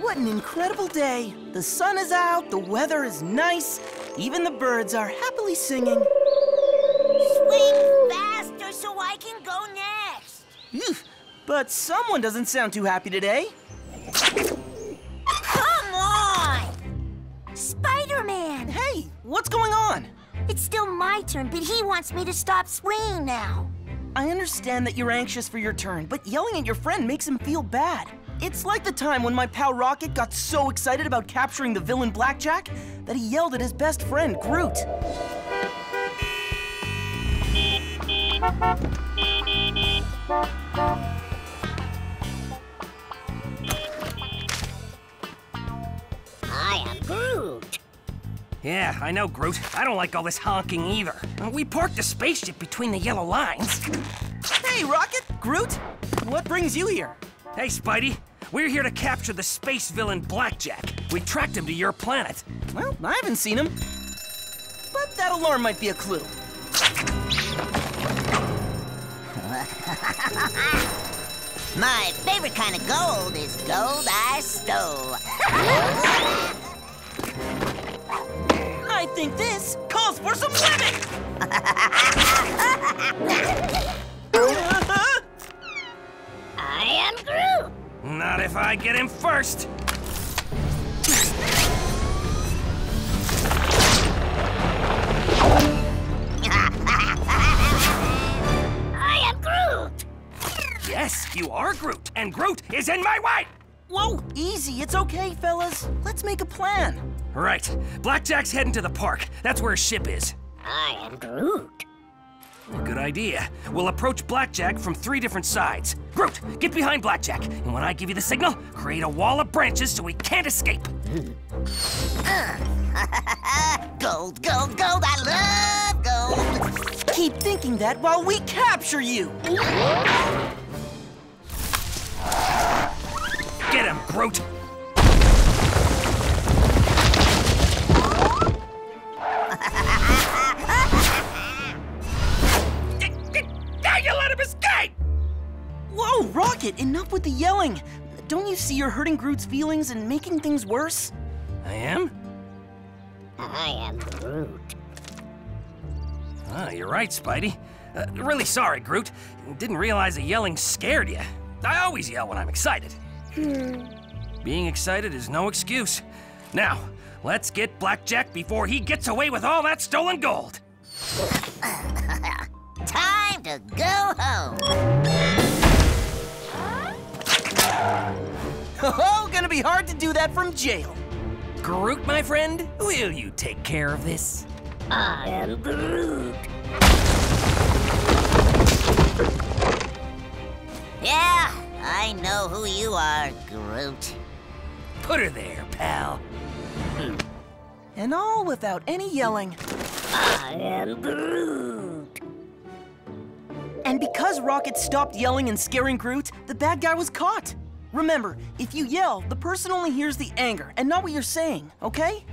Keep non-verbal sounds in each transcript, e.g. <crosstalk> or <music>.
what an incredible day. The sun is out, the weather is nice, even the birds are happily singing. Swing faster so I can go next. Phew, But someone doesn't sound too happy today. Come on! Spider-Man! Hey, what's going on? It's still my turn, but he wants me to stop swinging now. I understand that you're anxious for your turn, but yelling at your friend makes him feel bad. It's like the time when my pal Rocket got so excited about capturing the villain Blackjack that he yelled at his best friend, Groot. I am Groot. Yeah, I know, Groot. I don't like all this honking either. Uh, we parked the spaceship between the yellow lines. Hey, Rocket! Groot! What brings you here? Hey, Spidey. We're here to capture the space villain Blackjack. We tracked him to your planet. Well, I haven't seen him. But that alarm might be a clue. <laughs> My favorite kind of gold is gold I stole. <laughs> I think this calls for some living! If I get him first. <laughs> I am Groot. Yes, you are Groot, and Groot is in my way. Whoa, easy, it's okay, fellas. Let's make a plan. Right. Blackjack's heading to the park. That's where his ship is. I am Groot. Good idea. We'll approach Blackjack from three different sides. Groot, get behind Blackjack, and when I give you the signal, create a wall of branches so he can't escape. <laughs> Gold, gold, gold. I love gold. Keep thinking that while we capture you! Get him, Groot! Whoa, Rocket, enough with the yelling! Don't you see you're hurting Groot's feelings and making things worse? I am? I am Groot. Ah, you're right, Spidey. Uh, really sorry, Groot. Didn't realize the yelling scared you. I always yell when I'm excited. Being excited is no excuse. Now, let's get Blackjack before he gets away with all that stolen gold. <laughs> Time to go home. Oh, gonna be hard to do that from jail. Groot, my friend, will you take care of this? I am Groot. Yeah, I know who you are, Groot. Put her there, pal. Hmm. And all without any yelling. I am Groot. And because Rocket stopped yelling and scaring Groot, the bad guy was caught. Remember, if you yell, the person only hears the anger and not what you're saying, okay?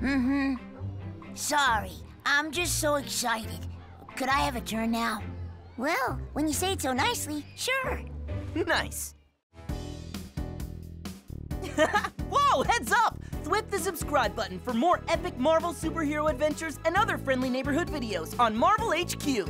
Mm-hmm. Sorry, I'm just so excited. Could I have a turn now? Well, when you say it so nicely, sure. <laughs> Nice. <laughs> Whoa, heads up! Thwip the subscribe button for more epic Marvel superhero adventures and other friendly neighborhood videos on Marvel HQ.